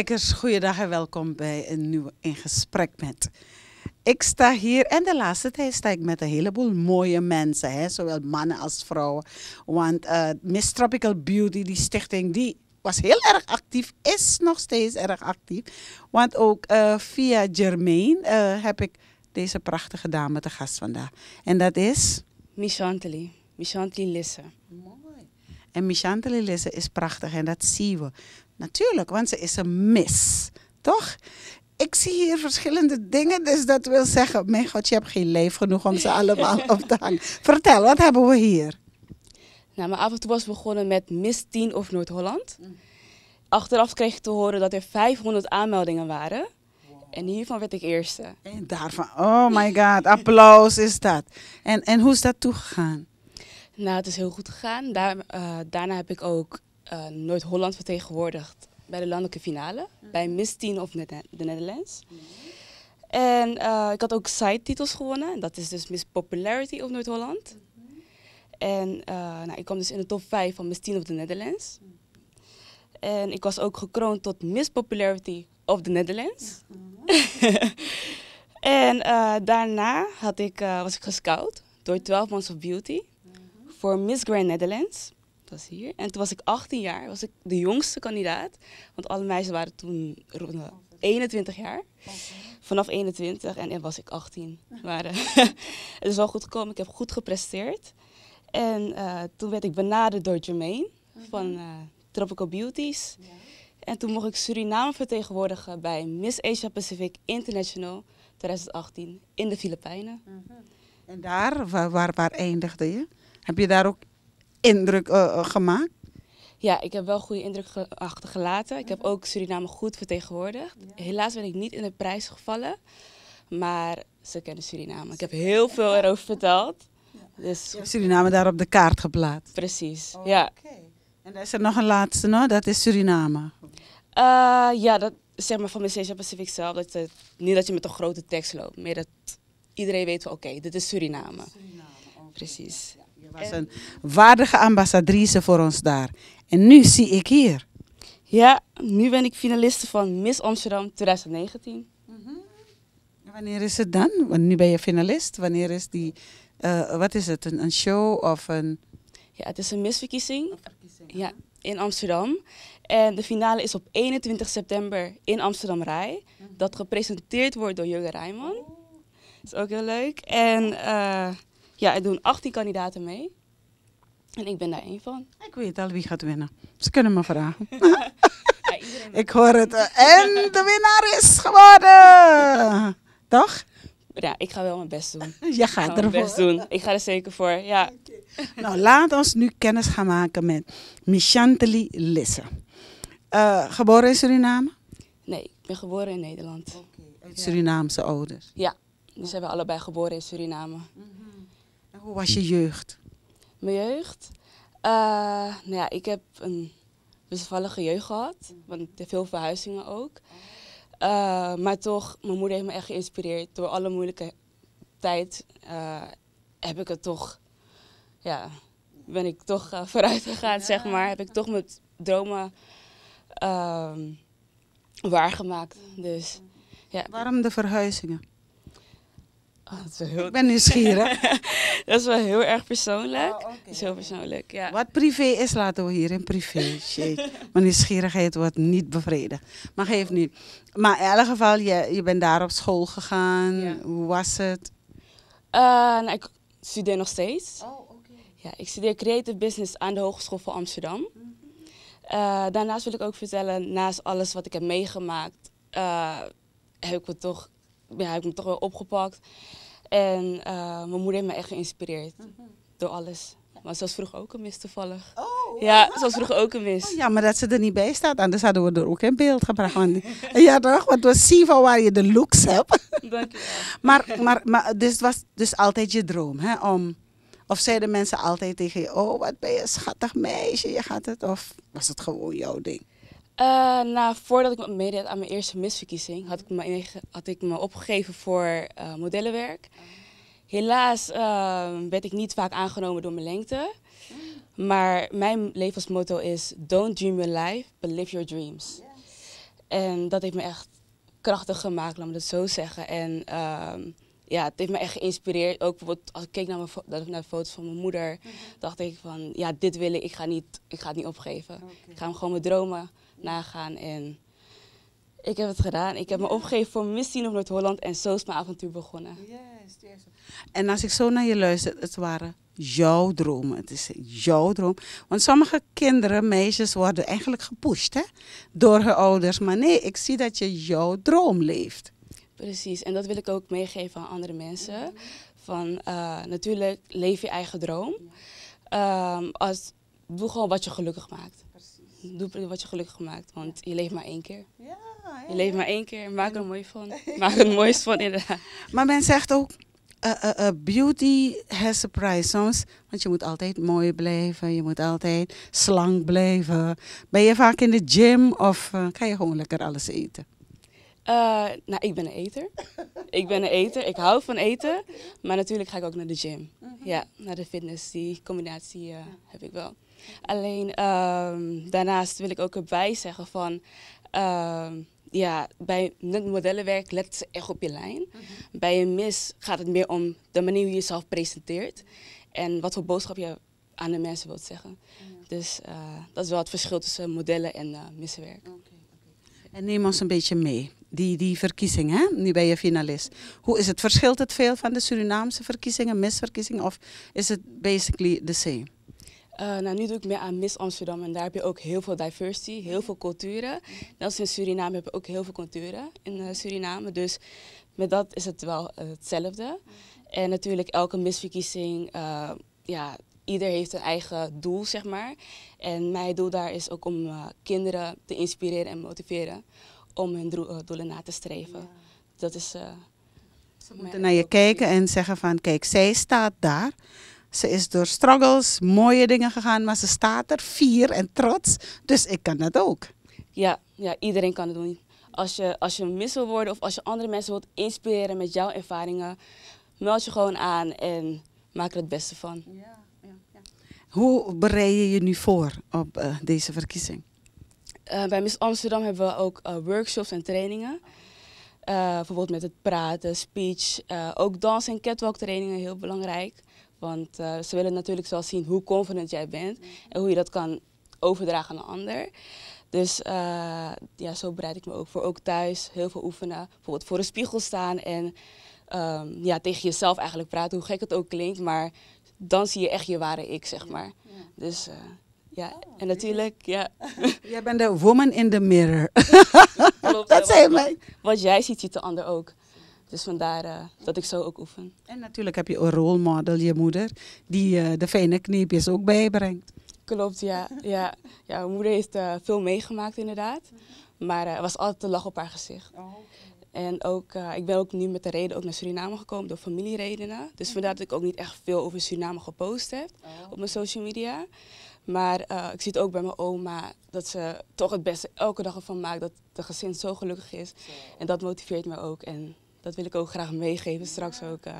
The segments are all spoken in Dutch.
Kijkers, goeiedag en welkom bij een nieuwe In Gesprek met. Ik sta hier en de laatste tijd sta ik met een heleboel mooie mensen, hè, zowel mannen als vrouwen. Want uh, Miss Tropical Beauty, die stichting, die was heel erg actief, is nog steeds erg actief. Want ook uh, via Germain uh, heb ik deze prachtige dame te gast vandaag. En dat is? Michanteli. Michanteli Lisse. Mooi. En Michanteli Lisse is prachtig en dat zien we. Natuurlijk, want ze is een mis. Toch? Ik zie hier verschillende dingen, dus dat wil zeggen, mijn god, je hebt geen lijf genoeg om ze allemaal op te hangen. Vertel, wat hebben we hier? Nou, mijn avontuur was begonnen met Miss 10 of Noord-Holland. Achteraf kreeg ik te horen dat er 500 aanmeldingen waren. En hiervan werd ik eerste. En daarvan, oh my god, applaus is dat. En, en hoe is dat toegegaan? Nou, het is heel goed gegaan. Daar, uh, daarna heb ik ook uh, Noord-Holland vertegenwoordigd bij de landelijke finale. Mm. Bij Miss 10 of de Netherlands. Mm. En uh, ik had ook side-titels gewonnen. Dat is dus Miss Popularity of Noord-Holland. Mm -hmm. En nou, ik kwam dus in de top 5 van Miss 10 of the Netherlands. -hmm. En ik was ook gekroond tot Miss Popularity of the Netherlands. -hmm. en daarna had ik, was ik gescout door 12 Months of Beauty voor Miss Grand Netherlands was hier. En toen was ik 18 jaar, was ik de jongste kandidaat. Want alle meisjes waren toen rond 21 jaar. Vanaf 21 en, en was ik 18. Maar uh, het is wel goed gekomen, ik heb goed gepresteerd. En uh, toen werd ik benaderd door Jermaine van uh, Tropical Beauties. Ja. En toen mocht ik Suriname vertegenwoordigen bij Miss Asia Pacific International 2018 in de Filipijnen. -huh. En daar, waar, waar, waar eindigde je? Heb je daar ook indruk uh, gemaakt? Ja, ik heb wel goede indruk ge achtergelaten. Ik heb ook Suriname goed vertegenwoordigd. Helaas ben ik niet in de prijs gevallen. Maar ze kennen Suriname. Ik heb heel veel erover verteld. Dus... Suriname daar op de kaart geplaatst? Precies, oh, ja. Okay. En er is er nog een laatste, no? dat is Suriname. Uh, ja, dat zeg maar van Asia Pacific zelf. Dat het, niet dat je met een grote tekst loopt, maar dat iedereen weet van oké, okay, dit is Suriname. Suriname okay. Precies. Ja. Je was een waardige ambassadrice voor ons daar. En nu zie ik hier. Ja, nu ben ik finaliste van Miss Amsterdam 2019. Mm -hmm. Wanneer is het dan? Want nu ben je finalist. Wanneer is die, uh, wat is het, een, een, show of een... Ja, het is een misverkiezing. Ja, in Amsterdam. En de finale is op 21 september in Amsterdam Rai. Mm -hmm. Dat gepresenteerd wordt door Jurgen Rijman. Oh. Dat is ook heel leuk. En... Uh, ja, er doen 18 kandidaten mee. En ik ben daar één van. Ik weet al wie gaat winnen. Ze kunnen me vragen. ja, ik hoor het. En de winnaar is geworden. Toch? Ja, ik ga wel mijn best doen. Je gaat ik ga mijn best doen. Ik ga er zeker voor, ja. Okay. Nou, laat ons nu kennis gaan maken met Michanteli Lisse. Uh, geboren in Suriname? Nee, ik ben geboren in Nederland. Okay. Surinaamse ouders? Ja, dus hebben we allebei geboren in Suriname. Mm -hmm. Hoe was je jeugd? Mijn jeugd? Uh, nou ja, ik heb een wisselvallige jeugd gehad. Want veel verhuizingen ook. Uh, maar toch, mijn moeder heeft me echt geïnspireerd. Door alle moeilijke tijd uh, heb ik het toch, ja, ben ik toch uh, vooruit gegaan, ja. zeg maar. Heb ik toch mijn dromen waargemaakt. Dus, ja. Waarom de verhuizingen? Oh, heel... Ik ben nieuwsgierig. dat is wel heel erg persoonlijk. Oh, okay. Dat is heel persoonlijk, ja. Wat privé is, laten we hier in privé. Mijn nieuwsgierigheid wordt niet bevredigd. Maar geef niet. Maar in elk geval, je, je bent daar op school gegaan. Ja. Hoe was het? Uh, nou, ik studeer nog steeds. Oh, oké. Okay. Ja, ik studeer Creative Business aan de Hogeschool van Amsterdam. Mm -hmm. uh, daarnaast wil ik ook vertellen, naast alles wat ik heb meegemaakt, uh, heb ik me toch, ja, heb ik me toch wel opgepakt. En uh, mijn moeder heeft me echt geïnspireerd mm -hmm. door alles. Maar ze was vroeger ook een mis toevallig. Oh. Ja, ze was vroeger ook een mis. Oh, ja, maar dat ze er niet bij staat, anders hadden we er ook in beeld gebracht. Ja toch, want we zien van waar je de looks hebt. Dank je maar, maar, maar dus het was dus altijd je droom, hè? Om, of zeiden mensen altijd tegen je, oh wat ben je een schattig meisje, je gaat het. Of was het gewoon jouw ding? Uh, nou, voordat ik meedeed aan mijn eerste misverkiezing, had ik me, had ik me opgegeven voor uh, modellenwerk. Helaas uh, werd ik niet vaak aangenomen door mijn lengte. Maar mijn levensmotto is: Don't dream your life, but live your dreams. Yes. En dat heeft me echt krachtig gemaakt, laat me dat zo zeggen. En ehm, ja, het heeft me echt geïnspireerd. Ook bijvoorbeeld als ik keek naar, mijn naar de foto's van mijn moeder, dacht ik van, ja, dit wil ik. Ik ga, niet, ik ga het niet opgeven. Ik ga hem gewoon mijn dromen nagaan. En ik heb het gedaan. Ik heb me opgegeven voor Miss Teen of Noord-Holland en zo is mijn avontuur begonnen. En als ik zo naar je luister, het waren jouw dromen. Het is jouw droom. Want sommige kinderen, meisjes, worden eigenlijk gepusht hè? door hun ouders. Maar nee, ik zie dat je jouw droom leeft. Precies, en dat wil ik ook meegeven aan andere mensen. Van uh, natuurlijk, leef je eigen droom. Um, als, doe gewoon wat je gelukkig maakt. Doe wat je gelukkig maakt, want je leeft maar één keer. Ja, Je leeft maar één keer, maak er mooi van. Maak er het mooist van, inderdaad. Maar men zegt ook, uh, uh, uh, beauty has a price soms. Want je moet altijd mooi blijven, je moet altijd slank blijven. Ben je vaak in de gym of uh, kan je gewoon lekker alles eten? Uh, nou, ik ben een eter. ik ben een eter. Ik hou van eten. Maar natuurlijk ga ik ook naar de gym. Uh -huh. Ja, naar de fitness. Die combinatie uh, heb ik wel. Alleen um, daarnaast wil ik ook erbij zeggen van... Uh, ja, bij modellenwerk let ze echt op je lijn. -huh. Bij een mis gaat het meer om de manier hoe je jezelf presenteert. En wat voor boodschap je aan de mensen wilt zeggen. Dus uh, dat is wel het verschil tussen modellen en uh, missenwerk. Okay, okay. En neem ons een beetje mee. Die, die verkiezing, hè? nu ben je finalist. Hoe is het? Verschilt het veel van de Surinaamse verkiezingen, misverkiezingen, of is het basically the same? Uh, nou, nu doe ik meer aan Miss Amsterdam en daar heb je ook heel veel diversity, heel veel culturen. Net als in Suriname heb je ook heel veel culturen in uh, Suriname. Dus met dat is het wel uh, hetzelfde. En natuurlijk elke misverkiezing, ja, ieder heeft een eigen doel, zeg maar. En mijn doel daar is ook om kinderen te inspireren en motiveren om hun doelen na te streven. Ja. Dat is. Uh, Ze moeten naar je kijken en zeggen van kijk, zij staat daar. Ze is door struggles, mooie dingen gegaan, maar ze staat er fier en trots. Dus ik kan dat ook. Ja, ja iedereen kan het doen. Als je, als je mis wil worden of als je andere mensen wilt inspireren met jouw ervaringen, meld je gewoon aan en maak er het beste van. Ja, ja, ja. Hoe bereid je je nu voor op uh, deze verkiezing? Uh, bij Miss Amsterdam hebben we ook uh, workshops en trainingen. Bijvoorbeeld met het praten, speech. ook dans- en catwalk trainingen, heel belangrijk. Want ze willen natuurlijk wel zien hoe confident jij bent. En hoe je dat kan overdragen aan een ander. Dus ja, zo bereid ik me ook voor. Ook thuis heel veel oefenen. Bijvoorbeeld voor een spiegel staan en um, ja, tegen jezelf eigenlijk praten. Hoe gek het ook klinkt, maar dan zie je echt je ware ik, zeg maar. Dus... Ja, en natuurlijk, ja. Jij bent de woman in the mirror. Klopt, dat zei mij. Wat jij ziet, ziet de ander ook. Dus vandaar uh, dat ik zo ook oefen. En natuurlijk heb je een rolmodel, je moeder, die uh, de fijne kneepjes ook bijbrengt. Klopt, ja. ja. ja mijn moeder heeft uh, veel meegemaakt inderdaad. Maar er was altijd een lach op haar gezicht. Oh, okay. En ook, ik ben ook nu met de reden ook naar Suriname gekomen door familieredenen. Dus vandaar dat ik ook niet echt veel over Suriname gepost heb oh. op mijn social media. Maar uh, ik zie het ook bij mijn oma, dat ze toch het beste elke dag ervan maakt. Dat de gezin zo gelukkig is. Zo. En dat motiveert me ook. En dat wil ik ook graag meegeven straks ook uh,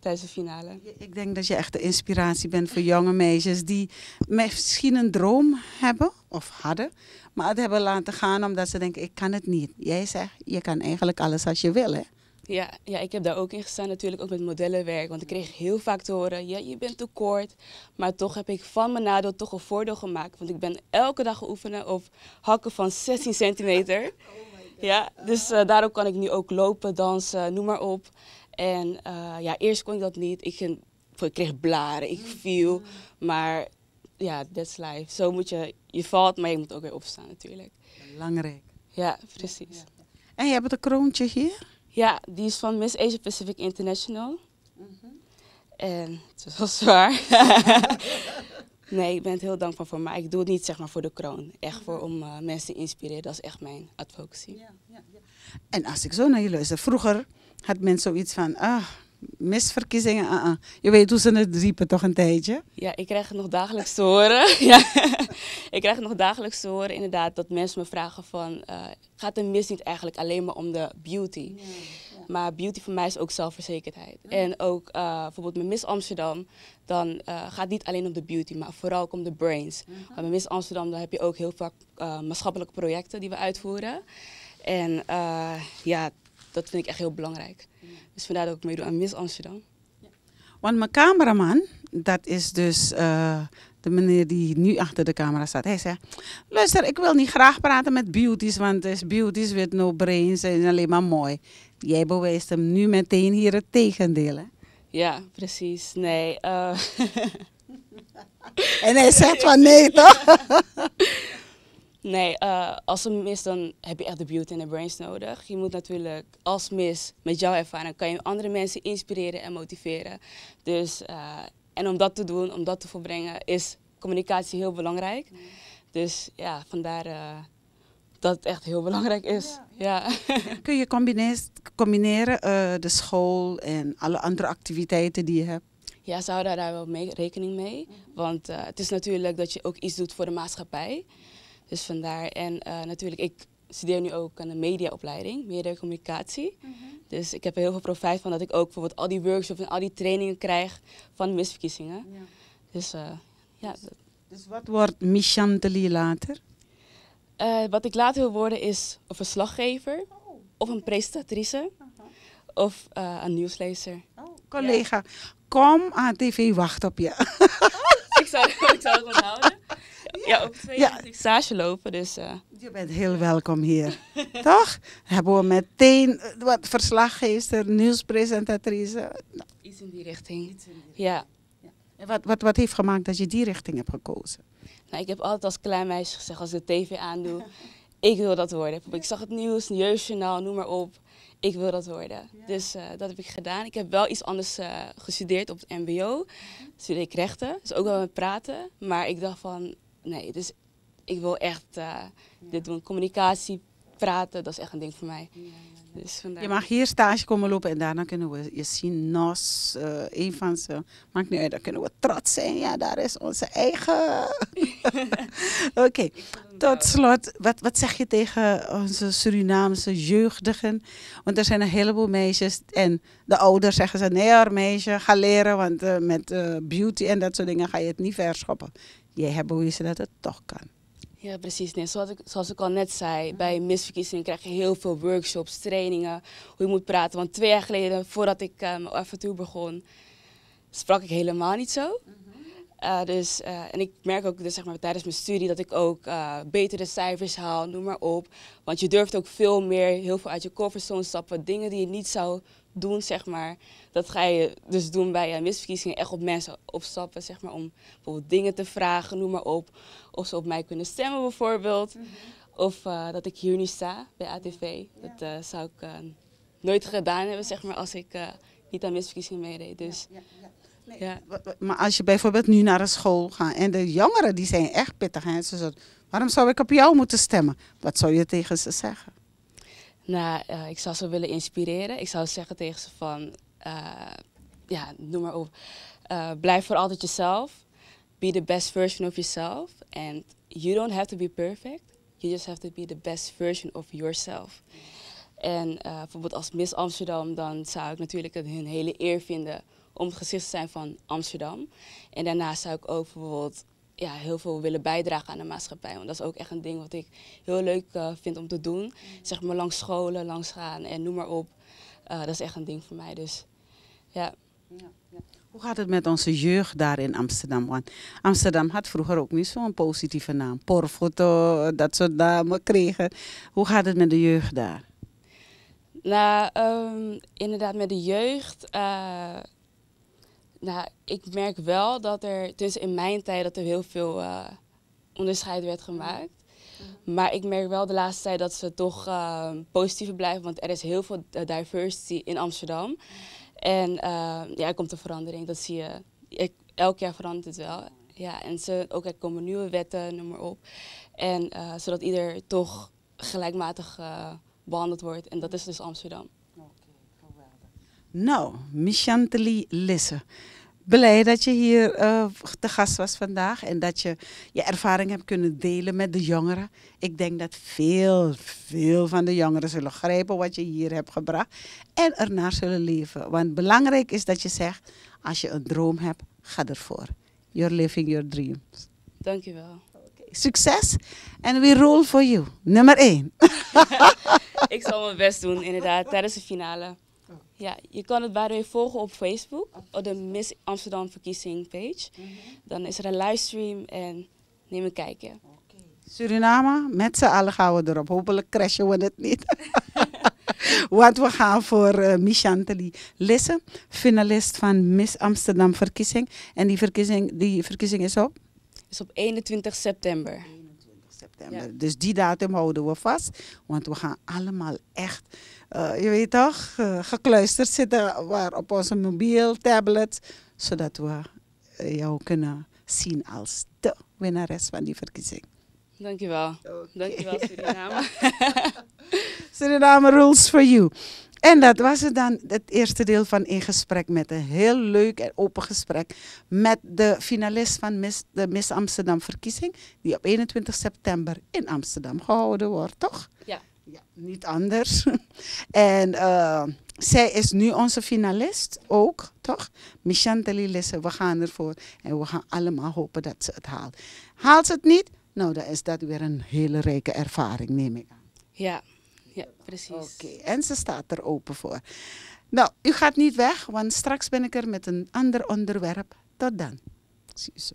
tijdens de finale. Ik denk dat je echt de inspiratie bent voor jonge meisjes die misschien een droom hebben of hadden. Maar het hebben laten gaan omdat ze denken, ik kan het niet. Jij zegt, je kan eigenlijk alles als je wil hè. Ja, ja, ik heb daar ook in gestaan natuurlijk, ook met modellenwerk. Want ik kreeg heel vaak te horen, ja, je bent te kort. Maar toch heb ik van mijn nadeel toch een voordeel gemaakt. Want ik ben elke dag geoefenen op hakken van 16 centimeter. Ja, dus uh, daarom kan ik nu ook lopen, dansen, noem maar op. En uh, ja, eerst kon ik dat niet. Ik, ging, ik kreeg blaren, ik viel. Maar ja, that's life. Zo moet je, je valt, maar je moet ook weer opstaan natuurlijk. Belangrijk. Ja, precies. En je hebt een kroontje hier? Ja, die is van Miss Asia Pacific International. Mm -hmm. En het is wel zwaar. nee, ik ben het heel dankbaar voor. Maar ik doe het niet zeg maar voor de kroon. Echt voor om uh, mensen te inspireren. Dat is echt mijn advocacy. Ja, ja, ja. En als ik zo naar je luister. Vroeger had men zoiets van... Ah, misverkiezingen, uh -uh. je weet hoe ze het riepen toch een tijdje? Ja, ik krijg het nog dagelijks te horen. ja. ik krijg het nog dagelijks te horen inderdaad dat mensen me vragen van... Uh, gaat een mis niet eigenlijk alleen maar om de beauty? Maar beauty voor mij is ook zelfverzekerdheid. En ook uh, bijvoorbeeld met Miss Amsterdam, dan uh, gaat het niet alleen om de beauty, maar vooral ook om de brains. Mm -hmm. Met Miss Amsterdam dan heb je ook heel vaak uh, maatschappelijke projecten die we uitvoeren. En ja, dat vind ik echt heel belangrijk. Dus vandaar dat ik meedoe aan Miss Amsterdam. Want mijn cameraman, dat is dus uh, de meneer die nu achter de camera staat. Hij zegt, luister, ik wil niet graag praten met beauties, want is beauties with no brains en alleen maar mooi. Jij bewijst hem nu meteen hier het tegendeel, hè? Ja, precies. Nee. Uh... en hij zegt van nee, toch? Nee, uh, als een mis dan heb je echt de beauty en de brains nodig. Je moet natuurlijk als mis met jouw ervaring kan je andere mensen inspireren en motiveren. Dus uh, en om dat te doen, om dat te volbrengen, is communicatie heel belangrijk. Mm. Dus ja, vandaar uh, dat het echt heel belangrijk is. Ja, ja. Kun je combineren, combineren de school en alle andere activiteiten die je hebt? Ja, ze houden daar wel mee, rekening mee. Mm. Want het is natuurlijk dat je ook iets doet voor de maatschappij. Dus vandaar. En natuurlijk, ik studeer nu ook aan een mediaopleiding, mediacommunicatie. Mm -hmm. Dus ik heb er heel veel profijt van dat ik ook bijvoorbeeld al die workshops en al die trainingen krijg van misverkiezingen. Ja. Dus uh, ja. Dus, dus, wat wordt Michanteli later? Uh, wat ik later wil worden is een verslaggever, oh. of een presentatrice, -huh. of een nieuwslezer. Oh, collega, ja. kom aan tv, wacht op je. Ik, zou, ik zou het onthouden. Ja, ook twee jaar ja. stage lopen. Dus, uh. Je bent heel welkom hier. Toch? Hebben we meteen wat verslaggever, nieuwspresentatrice. Nou. Iets in die richting. Iets in die richting. Ja. ja. En wat, wat, wat heeft gemaakt dat je die richting hebt gekozen? Nou, ik heb altijd als klein meisje gezegd, als ik de tv aandoe, ik wil dat worden. Ik zag het nieuws, jeugdjournaal, noem maar op. Ik wil dat worden. Ja. Dus uh, dat heb ik gedaan. Ik heb wel iets anders uh, gestudeerd op het mbo. Mm -hmm. Studeer ik rechten, dus ook wel met praten. Maar ik dacht van, nee, dus ik wil echt uh, ja. dit doen. Communicatie, praten, dat is echt een ding voor mij. Ja, ja, dus je mag hier stage komen lopen en daarna kunnen we je zien. Nos, uh, een van ze. Maakt niet uit, dan kunnen we trots zijn. Ja, daar is onze eigen. Oké, okay. tot slot. Wat, wat zeg je tegen onze Surinaamse jeugdigen? Want er zijn een heleboel meisjes. En de ouders zeggen ze, nee hoor meisje, ga leren. Want uh, met uh, beauty en dat soort dingen ga je het niet verschoppen jij hebt bewezen dat het toch kan. Ja, precies. Nee, zoals, ik, zoals ik al net zei, bij misverkiezingen krijg je heel veel workshops, trainingen, hoe je moet praten. Want twee jaar geleden, voordat ik uh, mijn avontuur begon, sprak ik helemaal niet zo. Uh, dus, uh, en ik merk ook dus, zeg maar, tijdens mijn studie dat ik ook uh, betere cijfers haal, noem maar op. Want je durft ook veel meer, heel veel uit je comfortzone stappen. Dingen die je niet zou doen, zeg maar. Dat ga je dus doen bij misverkiezingen. Echt op mensen opstappen, zeg maar. Om bijvoorbeeld dingen te vragen, noem maar op. Of ze op mij kunnen stemmen bijvoorbeeld. Mm -hmm. Of dat ik hier nu sta bij ATV. Ja. Dat zou ik nooit gedaan hebben, zeg maar, als ik niet aan misverkiezingen meedeed. Dus, ja, ja, nee. ja. Maar als je bijvoorbeeld nu naar een school gaat en de jongeren die zijn echt pittig. Hè? Ze zeggen, waarom zou ik op jou moeten stemmen? Wat zou je tegen ze zeggen? Nou, uh, ik zou ze willen inspireren. Ik zou zeggen tegen ze van, uh, ja, noem maar op. Uh, blijf voor altijd jezelf. Be the best version of yourself. And you don't have to be perfect. You just have to be the best version of yourself. En bijvoorbeeld als Miss Amsterdam, dan zou ik natuurlijk het hun hele eer vinden om het gezicht te zijn van Amsterdam. En daarnaast zou ik ook bijvoorbeeld ja, heel veel willen bijdragen aan de maatschappij. Want dat is ook echt een ding wat ik heel leuk uh, vind om te doen. Zeg maar langs scholen, langs gaan en noem maar op. Uh, dat is echt een ding voor mij. Dus ja. ja, ja. Hoe gaat het met onze jeugd daar in Amsterdam? Want Amsterdam had vroeger ook niet zo'n positieve naam. Porfoto, dat soort namen kregen. Hoe gaat het met de jeugd daar? Nou, um, inderdaad met de jeugd... Uh, nou, ik merk wel dat er, dus in mijn tijd, dat er heel veel uh, onderscheid werd gemaakt. Mm. Maar ik merk wel de laatste tijd dat ze toch uh, positiever blijven, want er is heel veel diversity in Amsterdam. En uh, ja, er komt een verandering, dat zie je. Ik, elk jaar verandert het wel. Ja, en ze, ook er komen nieuwe wetten, noem maar op. En zodat ieder toch gelijkmatig behandeld wordt. En dat is dus Amsterdam. Nou, Michanteli Lisse. blij dat je hier uh, te gast was vandaag en dat je je ervaring hebt kunnen delen met de jongeren. Ik denk dat veel, veel van de jongeren zullen grijpen wat je hier hebt gebracht en ernaar zullen leven. Want belangrijk is dat je zegt, als je een droom hebt, ga ervoor. You're living your dreams. Dankjewel. Succes en we roll for you. Nummer 1. ik zal mijn best doen, inderdaad, tijdens de finale. Ja, je kan het bij volgen op Facebook, op de Miss Amsterdam verkiezing page. Mhm. Dan is er een livestream en neem een kijkje. Suriname, met z'n allen gaan we erop. Hopelijk crashen we het niet. Want we gaan voor uh, Michanteli Lisse, finalist van Miss Amsterdam verkiezing. En die verkiezing, die verkiezing is op? Is op 21 september. 21 september. Dus die datum houden we vast. Want we gaan allemaal echt uh, je weet toch, uh, gekluisterd zitten waar op onze mobiel, tablet, zodat we uh, jou kunnen zien als de winnares van die verkiezing. Dankjewel. Okay. Dankjewel Suriname. Suriname rules for you. En dat was het dan, het eerste deel van een gesprek met een heel leuk en open gesprek met de finalist van Miss, de Miss Amsterdam verkiezing, die op 21 september in Amsterdam gehouden wordt, toch? Ja. Ja, niet anders. en uh, zij is nu onze finalist ook, toch? Michanteli Lisse, we gaan ervoor. En we gaan allemaal hopen dat ze het haalt. Haalt ze het niet? Nou, dan is dat weer een hele rijke ervaring, neem ik aan. Ja, ja precies. Oké, en ze staat er open voor. Nou, u gaat niet weg, want straks ben ik er met een ander onderwerp. Tot dan. Zie.